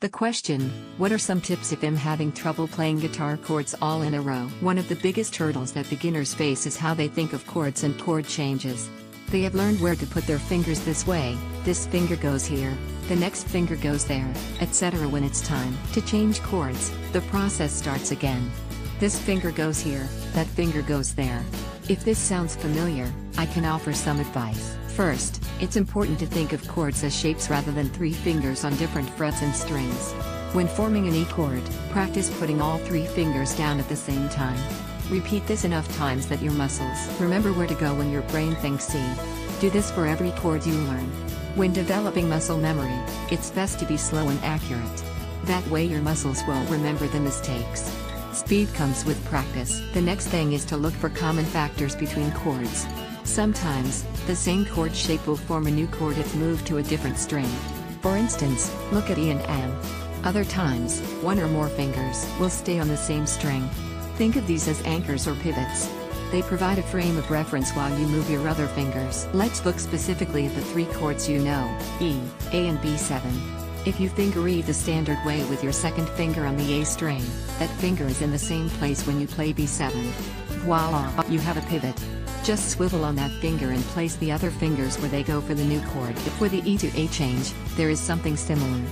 The question, what are some tips if I'm having trouble playing guitar chords all in a row? One of the biggest hurdles that beginners face is how they think of chords and chord changes. They have learned where to put their fingers this way, this finger goes here, the next finger goes there, etc. When it's time to change chords, the process starts again. This finger goes here, that finger goes there. If this sounds familiar, I can offer some advice. First, it's important to think of chords as shapes rather than three fingers on different frets and strings. When forming an E chord, practice putting all three fingers down at the same time. Repeat this enough times that your muscles remember where to go when your brain thinks C. Do this for every chord you learn. When developing muscle memory, it's best to be slow and accurate. That way your muscles will remember the mistakes. Speed comes with practice. The next thing is to look for common factors between chords. Sometimes, the same chord shape will form a new chord if moved to a different string. For instance, look at E and M. Other times, one or more fingers will stay on the same string. Think of these as anchors or pivots. They provide a frame of reference while you move your other fingers. Let's look specifically at the three chords you know, E, A and B7. If you finger E the standard way with your second finger on the A string, that finger is in the same place when you play B7. Voila, you have a pivot. Just swivel on that finger and place the other fingers where they go for the new chord. For the E to A change, there is something similar.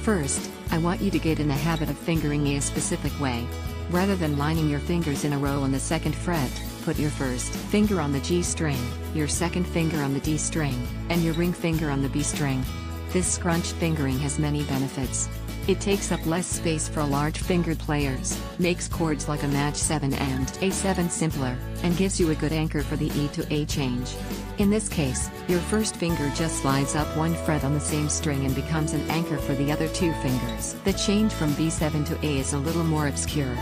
First, I want you to get in the habit of fingering E a specific way. Rather than lining your fingers in a row on the second fret, put your first finger on the G string, your second finger on the D string, and your ring finger on the B string. This scrunched fingering has many benefits. It takes up less space for large fingered players, makes chords like Amaj7 and A7 simpler, and gives you a good anchor for the E to A change. In this case, your first finger just slides up one fret on the same string and becomes an anchor for the other two fingers. The change from B7 to A is a little more obscure.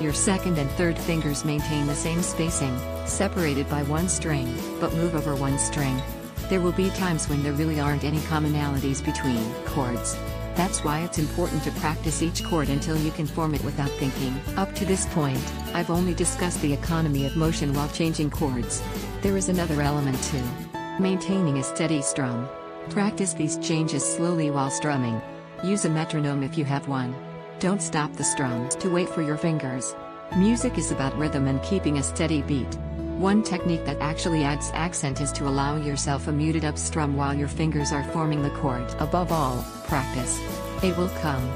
Your second and third fingers maintain the same spacing, separated by one string, but move over one string. There will be times when there really aren't any commonalities between chords. That's why it's important to practice each chord until you can form it without thinking. Up to this point, I've only discussed the economy of motion while changing chords. There is another element too. Maintaining a steady strum. Practice these changes slowly while strumming. Use a metronome if you have one. Don't stop the strums to wait for your fingers. Music is about rhythm and keeping a steady beat. One technique that actually adds accent is to allow yourself a muted up strum while your fingers are forming the chord. Above all, practice. It will come.